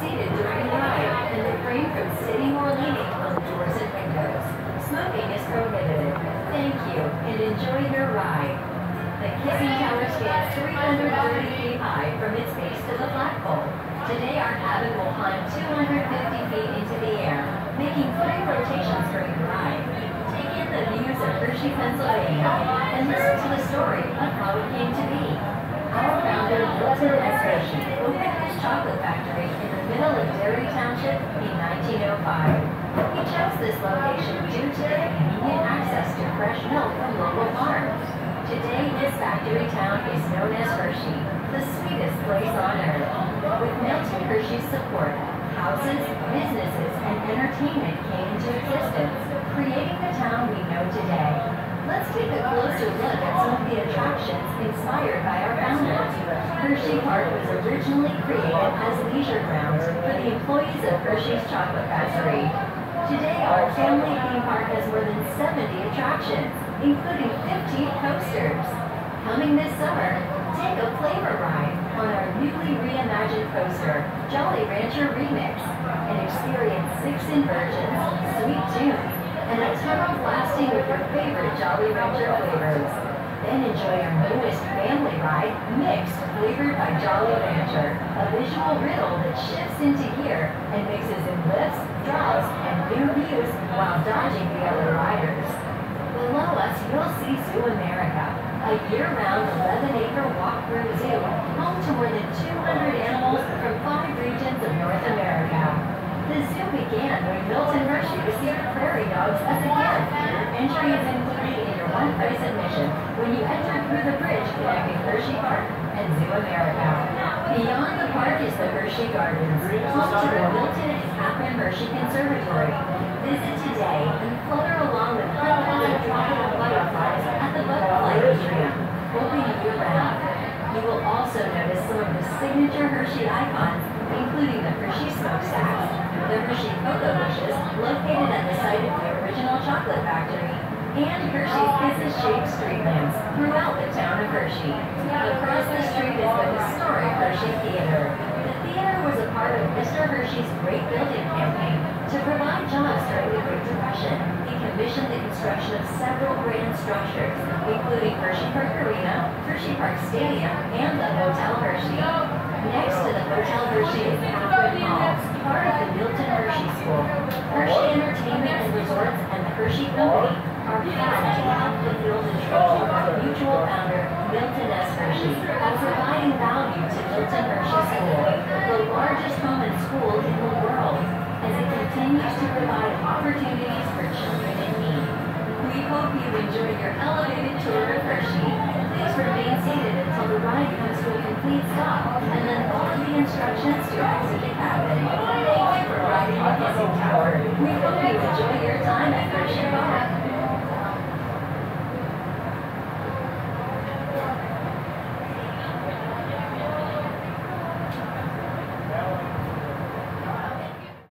seated during the ride and refrain from sitting or leaning on the doors and windows. Smoking is prohibited. Thank you and enjoy your ride. The Kissing Tower stands 330 feet high from its base to the flagpole. Today our cabin will climb 250 feet into the air, making three rotations during the ride. Take in the views of Hershey, Pennsylvania, and listen to the story of how it came to be. Our founder, Milton S. Hershey, opened his chocolate factory in middle of Derry Township in 1905. He chose this location due to the convenient access to fresh milk from local farms. Today, this factory town is known as Hershey, the sweetest place on earth. With Milton Hershey's support, houses, businesses, and entertainment came into existence, creating the town we know today. Let's take a closer look at some of the attractions inspired by our founder. Hershey Park was originally created as leisure grounds for the employees of Hershey's Chocolate Factory. Today, our family theme park has more than 70 attractions, including 15 coasters. Coming this summer, take a flavor ride on our newly reimagined coaster, Jolly Rancher Remix, and experience six inversions, sweet tunes, and a ton of blasting with your favorite Jolly Rancher flavors. Then enjoy our newest family ride, Mixed, flavored by Jolly Rancher, a visual riddle that shifts into gear and mixes in lifts, drops, and new views while dodging the other riders. Below us, you'll see Zoo America, a year-round 11-acre walk-through zoo home to more than 200 animals from five regions of North America. The zoo began when Milton Hershey received prairie dogs as a gift. Entry is included in your one-price admission when you enter through the bridge connecting Hershey Park and Zoo America. Beyond the park is the Hershey Gardens, home to the Milton and Catherine Hershey Conservatory. Visit today and flutter along with hundreds of tropical butterflies at the Butterfly Atrium, open year-round. You will also notice some of the signature Hershey icons, including the Hershey smokestacks, the Hershey cocoa bushes located at the site of the original chocolate factory, and Hershey Kisses-shaped street lamps throughout the town of Hershey. Across the street is the historic Hershey Theater. The theater was a part of Mr. Hershey's Great Building campaign to provide jobs during the Great Depression. He commissioned the construction of several grand structures, including Hershey Park Arena, Hershey Park Stadium, and the Hotel Hershey. Next to the Hotel Hershey is Catherine Hall, elevated tour of Hershey. Please remain seated until the ride comes to a